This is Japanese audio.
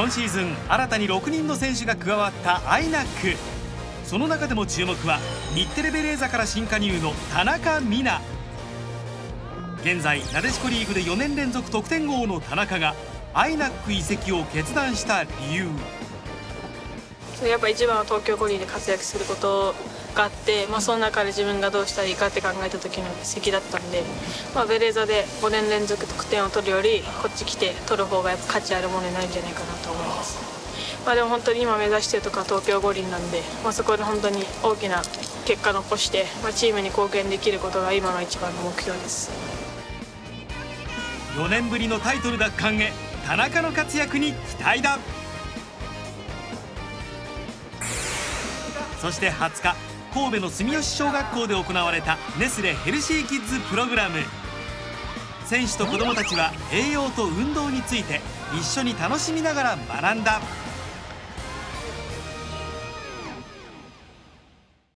今シーズン新たに6人の選手が加わったアイナック。その中でも注目は日テレベレーザから新加入の田中美南。現在なでしこリーグで4年連続得点王の田中がアイナック移籍を決断した理由。やっぱ一番は東京五輪で活躍することがあって、まあ、その中で自分がどうしたらいいかって考えた時の移籍だったんで、まあ、ベレーザで5年連続得点を取るよりこっち来て取る方がやっぱ価値あるものになるんじゃないかなと思います、まあ、でも本当に今目指してるとか東京五輪なんで、まあ、そこで本当に大きな結果残して、まあ、チームに貢献できることが今の一番の目標です。4年ぶりのタイトル奪還へ田中の活躍に期待だそして20日神戸の住吉小学校で行われたネスレヘルシーキッズプログラム。選手と子どもたちは栄養と運動について一緒に楽しみながら学んだ。